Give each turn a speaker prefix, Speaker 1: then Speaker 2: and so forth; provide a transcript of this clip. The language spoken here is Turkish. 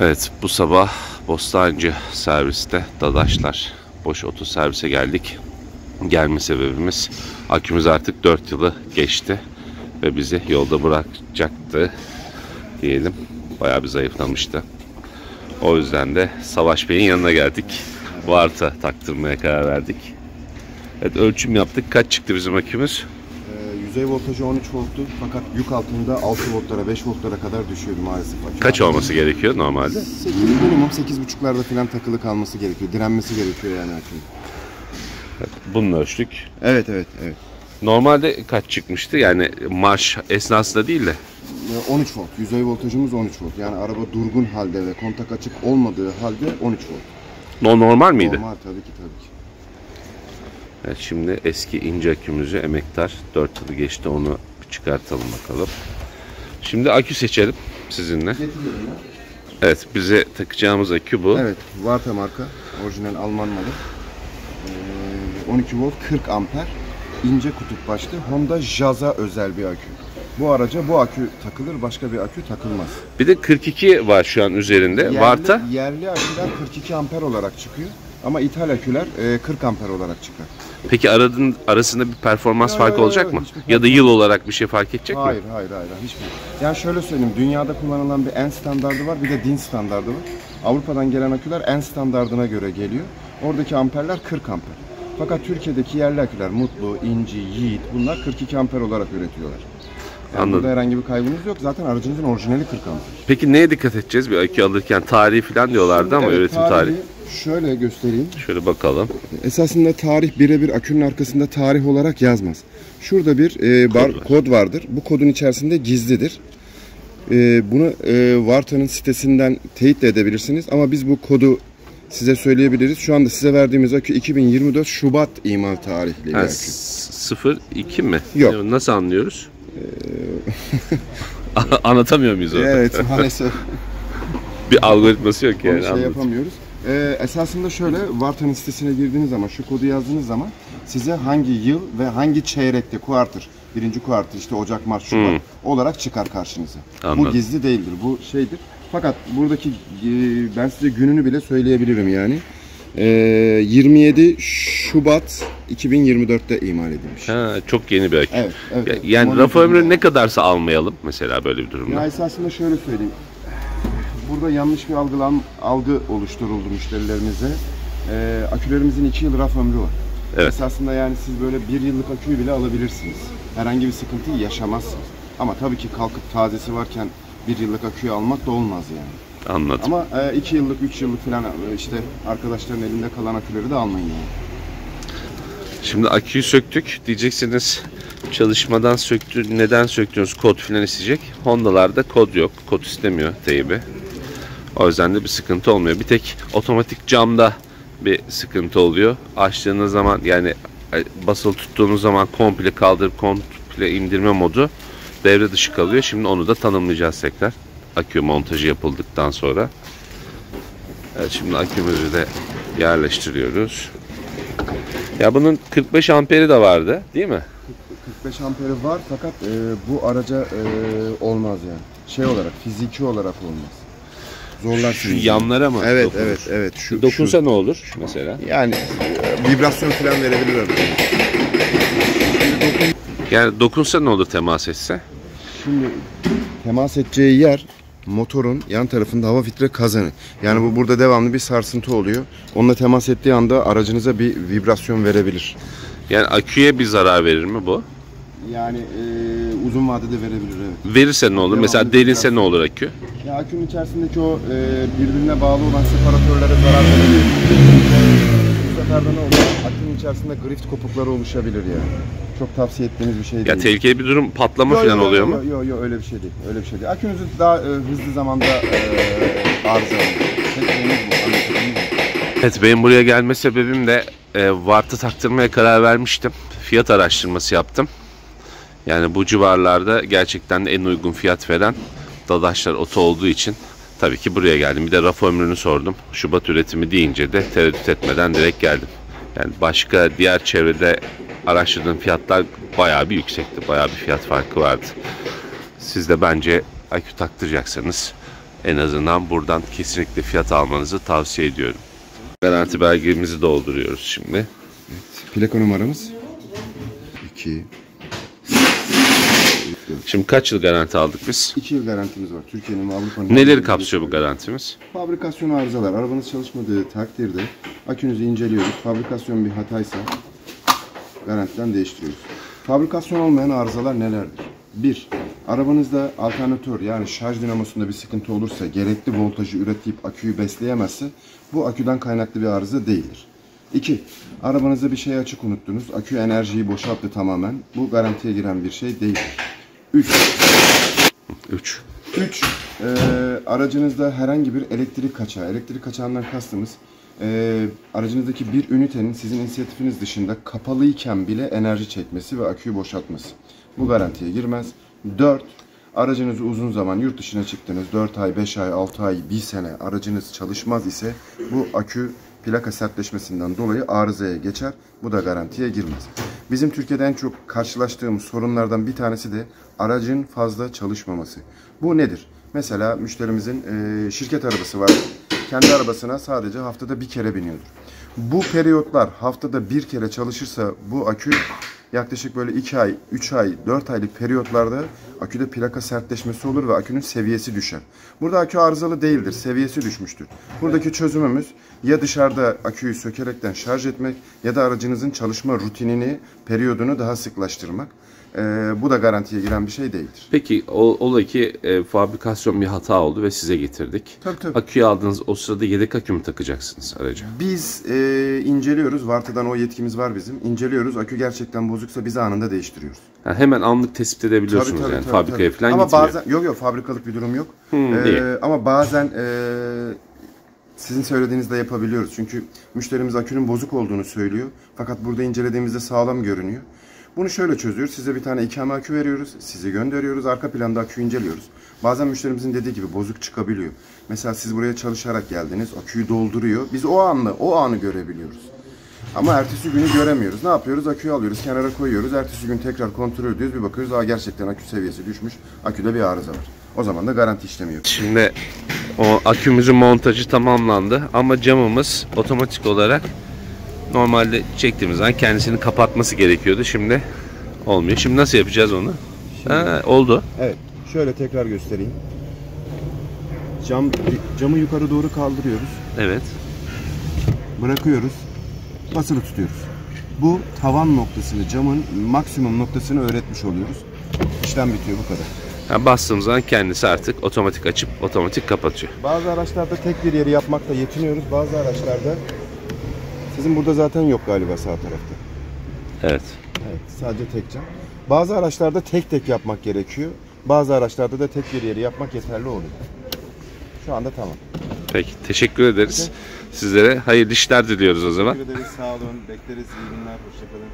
Speaker 1: Evet bu sabah Bostancı serviste Dadaşlar boş oto servise geldik. Gelme sebebimiz akümüz artık 4 yılı geçti ve bizi yolda bırakacaktı diyelim. Bayağı bir zayıflamıştı. O yüzden de Savaş Bey'in yanına geldik. Varta taktırmaya karar verdik. Evet ölçüm yaptık. Kaç çıktı bizim akümüz?
Speaker 2: Ee, yüzey voltajı 13 volttu fakat yük altında 6 voltlara 5 voltlara kadar düşüyordu maalesef. Akü
Speaker 1: Kaç olması gerekiyor normalde?
Speaker 2: 8, minimum 8.5'larda falan takılı kalması gerekiyor. Direnmesi gerekiyor yani akünün.
Speaker 1: Bununla ölçtük.
Speaker 2: Evet evet evet.
Speaker 1: Normalde kaç çıkmıştı? Yani marş esnasında değil de.
Speaker 2: Ee, 13 volt. Yüzey voltajımız 13 volt. Yani araba durgun halde ve kontak açık olmadığı halde 13 volt.
Speaker 1: O normal miydi?
Speaker 2: Normal tabii ki tabii ki.
Speaker 1: Evet, şimdi eski ince akümüzü emektar 4 yılı geçti onu bir çıkartalım bakalım. Şimdi akü seçelim sizinle.
Speaker 2: Getiriyorum ya.
Speaker 1: Evet bize takacağımız akü bu.
Speaker 2: Evet, Varta marka. Orijinal Alman malı. Ee, 12 volt 40 amper. ince kutup başlı Honda Jazza özel bir akü. Bu araca bu akü takılır, başka bir akü takılmaz.
Speaker 1: Bir de 42 var şu an üzerinde.
Speaker 2: Yerli,
Speaker 1: Varta.
Speaker 2: Yerli aküler 42 amper olarak çıkıyor. Ama ithal aküler e, 40 amper olarak çıkar.
Speaker 1: Peki aradın, arasında bir performans
Speaker 2: Yo,
Speaker 1: farkı olacak mı?
Speaker 2: hiçbir
Speaker 1: Ya da yıl olarak bir şey fark edecek
Speaker 2: Hayır,
Speaker 1: mi?
Speaker 2: hayır, hayır, hayır. Hiçbir. Yani şöyle söyleyeyim, dünyada kullanılan bir en standardı var, bir de DIN standardı var. Avrupa'dan gelen aküler en standardına göre geliyor. Oradaki amperler 40 amper. Fakat Türkiye'deki yerli aküler Mutlu, İnci, Yiğit bunlar 42 amper olarak üretiyorlar. Yani
Speaker 1: Anladım.
Speaker 2: burada herhangi bir kaybınız yok. Zaten aracınızın orijinali 40 amper.
Speaker 1: Peki neye dikkat edeceğiz bir akü alırken? Tarihi falan diyorlardı ama
Speaker 2: Evet,
Speaker 1: üretim tarihi.
Speaker 2: Şöyle göstereyim.
Speaker 1: Şöyle bakalım.
Speaker 2: Esasında tarih birebir akünün arkasında tarih olarak yazmaz. Şurada bir e, bar,
Speaker 1: Kod var.
Speaker 2: kod vardır. Bu kodun içerisinde gizlidir. E, bunu e, Varta'nın sitesinden teyit de edebilirsiniz. Ama biz bu kodu size söyleyebiliriz. Şu anda size verdiğimiz akü 2024 Şubat imal tarihli bir
Speaker 1: Ha,
Speaker 2: akü.
Speaker 1: 0 2 mi?
Speaker 2: Yok.
Speaker 1: Nasıl anlıyoruz? Anlatamıyor muyuz orada?
Speaker 2: Evet maalesef
Speaker 1: Bir algoritması yok yani.
Speaker 2: onu şey
Speaker 1: anlat.
Speaker 2: yapamıyoruz. E, esasında şöyle Varta'nın sitesine girdiğiniz zaman şu kodu yazdığınız zaman size hangi yıl ve hangi çeyrekte kuartır birinci kuartır işte Ocak, Mart, Şubat
Speaker 1: Hmm.
Speaker 2: olarak çıkar karşınıza.
Speaker 1: Anladım.
Speaker 2: Bu gizli değildir. Bu şeydir. Fakat buradaki e, ben size gününü bile söyleyebilirim yani. E, 27 Şubat 2024'te imal edilmiş.
Speaker 1: Ha, çok yeni akü.
Speaker 2: Evet, evet. Evet.
Speaker 1: Yani
Speaker 2: Monitörün-
Speaker 1: raf ömrü ne kadarsa almayalım mesela böyle bir durumda.
Speaker 2: Ya esasında şöyle söyleyeyim. Burada yanlış bir algılan, algı oluşturuldu müşterilerimize. Ee, akülerimizin 2 yıl raf ömrü var.
Speaker 1: Evet.
Speaker 2: Esasında yani siz böyle bir yıllık aküyü bile alabilirsiniz. Herhangi bir sıkıntıyı yaşamazsınız. Ama tabii ki kalkıp tazesi varken bir yıllık aküyü almak da olmaz yani.
Speaker 1: Anladım.
Speaker 2: Ama 2 yıllık, 3 yıllık falan e, işte arkadaşların elinde kalan aküleri de almayın yani.
Speaker 1: Şimdi aküyü söktük. Diyeceksiniz çalışmadan söktü, neden söktünüz kod filan isteyecek. Honda'larda kod yok. Kod istemiyor teybi. O yüzden de bir sıkıntı olmuyor. Bir tek otomatik camda bir sıkıntı oluyor. Açtığınız zaman yani e, basılı tuttuğunuz zaman komple kaldırıp komple indirme modu devre dışı kalıyor. Şimdi onu da tanımlayacağız tekrar. Akü montajı yapıldıktan sonra. Evet şimdi akümüzü de yerleştiriyoruz. Ya bunun 45 amperi de vardı değil mi?
Speaker 2: 45 amperi var fakat e, bu araca e, olmaz yani. Şey olarak, fiziki olarak olmaz. Zorlar
Speaker 1: Şu
Speaker 2: sizi.
Speaker 1: yanlara mı?
Speaker 2: Evet,
Speaker 1: dokunur?
Speaker 2: evet, evet. Şu,
Speaker 1: Dokunsa ne olur mesela?
Speaker 2: şu. Yani e, vibrasyon falan verebilir araba.
Speaker 1: Yani dokunsa ne olur temas etse?
Speaker 2: Şimdi temas edeceği yer motorun yan tarafında hava filtre kazanı. Yani bu burada devamlı bir sarsıntı oluyor. Onunla temas ettiği anda aracınıza bir vibrasyon verebilir.
Speaker 1: Yani aküye bir zarar verir mi bu?
Speaker 2: Yani e, uzun vadede verebilir evet.
Speaker 1: Verirse ne olur?
Speaker 2: Devamlı
Speaker 1: Mesela
Speaker 2: bir
Speaker 1: derinse ne olur akü?
Speaker 2: Ya akünün içerisindeki o e, birbirine bağlı olan separatörlere zarar verebilir. Bu sefer de ne olur? Akünün içerisinde grift kopukları oluşabilir yani. Çok tavsiye ettiğimiz bir şey değil.
Speaker 1: Ya tehlikeli bir durum patlama
Speaker 2: Yo,
Speaker 1: falan
Speaker 2: yo, yo,
Speaker 1: oluyor
Speaker 2: yo,
Speaker 1: mu?
Speaker 2: Yok yok öyle bir şey değil. Öyle bir şey değil. Akünüzü daha e, hızlı zamanda e, muyum?
Speaker 1: Evet benim buraya gelme sebebim de e, Vart'a taktırmaya karar vermiştim. Fiyat araştırması yaptım. Yani bu civarlarda gerçekten en uygun fiyat veren Dadaşlar Oto olduğu için tabii ki buraya geldim. Bir de raf ömrünü sordum. Şubat üretimi deyince de tereddüt etmeden direkt geldim. Yani başka diğer çevrede araştırdığım fiyatlar bayağı bir yüksekti. Bayağı bir fiyat farkı vardı. Siz de bence akü taktıracaksanız En azından buradan kesinlikle fiyat almanızı tavsiye ediyorum. Garanti belgemizi dolduruyoruz şimdi.
Speaker 2: Plaka numaramız 2
Speaker 1: Şimdi kaç yıl garanti aldık biz?
Speaker 2: 2 yıl garantimiz var. Türkiye'nin ve Avrupa'nın
Speaker 1: Neleri kapsıyor bu garantimiz?
Speaker 2: Fabrikasyon arızalar. Arabanız çalışmadığı takdirde akünüzü inceliyoruz. Fabrikasyon bir hataysa garantiden değiştiriyoruz. Fabrikasyon olmayan arızalar nelerdir? 1. Arabanızda alternatör yani şarj dinamosunda bir sıkıntı olursa gerekli voltajı üretip aküyü besleyemezse bu aküden kaynaklı bir arıza değildir. 2. Arabanızda bir şey açık unuttunuz. Akü enerjiyi boşalttı tamamen. Bu garantiye giren bir şey değildir. 3.
Speaker 1: 3.
Speaker 2: 3. aracınızda herhangi bir elektrik kaçağı, elektrik kaçağından kastımız e, aracınızdaki bir ünitenin sizin inisiyatifiniz dışında kapalıyken bile enerji çekmesi ve aküyü boşaltması. Bu garantiye girmez. 4. Aracınızı uzun zaman yurt dışına çıktınız. 4 ay, 5 ay, 6 ay, 1 sene aracınız çalışmaz ise bu akü plaka sertleşmesinden dolayı arızaya geçer. Bu da garantiye girmez. Bizim Türkiye'de en çok karşılaştığımız sorunlardan bir tanesi de aracın fazla çalışmaması. Bu nedir? Mesela müşterimizin e, şirket arabası var. Kendi arabasına sadece haftada bir kere biniyordur. Bu periyotlar haftada bir kere çalışırsa bu akü yaklaşık böyle 2 ay, 3 ay, 4 aylık periyotlarda aküde plaka sertleşmesi olur ve akünün seviyesi düşer. Burada akü arızalı değildir, seviyesi düşmüştür. Buradaki çözümümüz ya dışarıda aküyü sökerekten şarj etmek ya da aracınızın çalışma rutinini, periyodunu daha sıklaştırmak. Ee, bu da garantiye giren bir şey değildir.
Speaker 1: Peki o, ola ki e, fabrikasyon bir hata oldu ve size getirdik.
Speaker 2: Tabii, tabii.
Speaker 1: Aküyü aldığınız o sırada yedek akü mü takacaksınız araca?
Speaker 2: Biz e, inceliyoruz, Varta'dan o yetkimiz var bizim. İnceliyoruz, akü gerçekten bozuksa biz anında değiştiriyoruz.
Speaker 1: Ha, hemen anlık tespit edebiliyorsunuz yani fabrikaya falan
Speaker 2: ama
Speaker 1: gitmiyor.
Speaker 2: bazen yok yok fabrikalık bir durum yok.
Speaker 1: Hmm,
Speaker 2: Ee, ama bazen e, sizin söylediğinizde yapabiliyoruz. Çünkü müşterimiz akünün bozuk olduğunu söylüyor. Fakat burada incelediğimizde sağlam görünüyor. Bunu şöyle çözüyoruz. Size bir tane ikame akü veriyoruz. Sizi gönderiyoruz. Arka planda aküyü inceliyoruz. Bazen müşterimizin dediği gibi bozuk çıkabiliyor. Mesela siz buraya çalışarak geldiniz. Aküyü dolduruyor. Biz o anı, o anı görebiliyoruz. Ama ertesi günü göremiyoruz. Ne yapıyoruz? Aküyü alıyoruz, kenara koyuyoruz. Ertesi gün tekrar kontrol ediyoruz. Bir bakıyoruz, aa gerçekten akü seviyesi düşmüş. Aküde bir arıza var. O zaman da garanti işlemi yok.
Speaker 1: Şimdi o akümüzün montajı tamamlandı ama camımız otomatik olarak normalde çektiğimiz zaman kendisini kapatması gerekiyordu. Şimdi olmuyor. Şimdi nasıl yapacağız onu? Ha, oldu.
Speaker 2: Evet, şöyle tekrar göstereyim. Cam, camı yukarı doğru kaldırıyoruz.
Speaker 1: Evet.
Speaker 2: Bırakıyoruz. Basılı tutuyoruz. Bu tavan noktasını, camın maksimum noktasını öğretmiş oluyoruz. İşlem bitiyor bu kadar.
Speaker 1: Ha, bastığımız zaman kendisi artık otomatik açıp otomatik kapatıyor.
Speaker 2: Bazı araçlarda tek bir yeri yapmakla yetiniyoruz. Bazı araçlarda sizin burada zaten yok galiba sağ tarafta.
Speaker 1: Evet.
Speaker 2: Evet, sadece tek cam. Bazı araçlarda tek tek yapmak gerekiyor. Bazı araçlarda da tek bir yeri yapmak yeterli oluyor. Şu anda tamam.
Speaker 1: Peki. Teşekkür ederiz. Sizlere hayırlı işler diliyoruz o zaman.
Speaker 2: Teşekkür ederiz. Sağ olun. Bekleriz. İyi günler. Hoşçakalın.